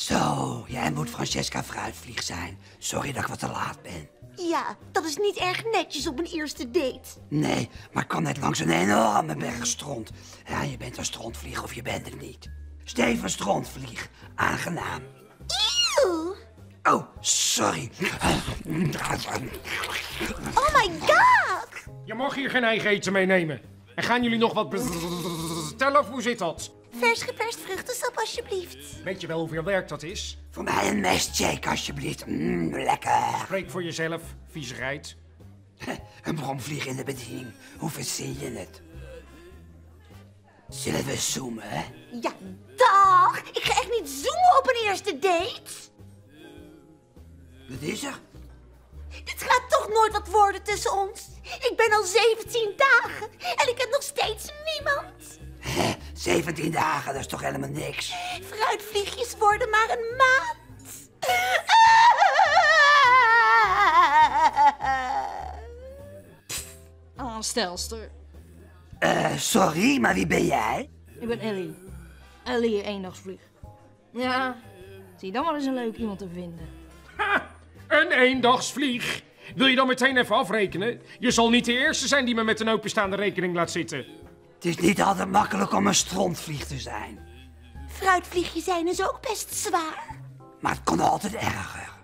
Zo, jij moet Francesca Fruitvlieg zijn. Sorry dat ik wat te laat ben. Ja, dat is niet erg netjes op een eerste date. Nee, maar ik kwam net langs een enorme berg stront. Ja, je bent een strontvlieg of je bent het niet. Steven Strontvlieg, aangenaam. Eeuw! Oh, sorry. Oh my god! Je mag hier geen eigen eten meenemen. En gaan jullie nog wat bestellen of hoe zit dat? Vers geperst vruchtensap alsjeblieft. Weet je wel hoeveel werk dat is? Voor mij een mestshake, alsjeblieft. Mm, lekker. Spreek voor jezelf, viezigheid. Een bromvlieg in de bediening. Hoe verzin je het? Zullen we zoomen, hè? Ja, dag! Ik ga echt niet zoomen op een eerste date. Wat is er? Dit gaat toch nooit wat worden tussen ons. Ik ben al 17 dagen en ik heb nog steeds 17 dagen, dat is toch helemaal niks? Fruitvliegjes worden maar een maand. Aanstelster. Eh, sorry, maar wie ben jij? Ik ben Ellie. Ellie eendagsvlieg. Ja, zie dan maar eens een leuk iemand te vinden. Ha! Een eendagsvlieg. Wil je dan meteen even afrekenen? Je zal niet de eerste zijn die me met een openstaande rekening laat zitten. Het is niet altijd makkelijk om een strontvlieg te zijn. Fruitvliegjes zijn is ook best zwaar. Maar het kon altijd erger.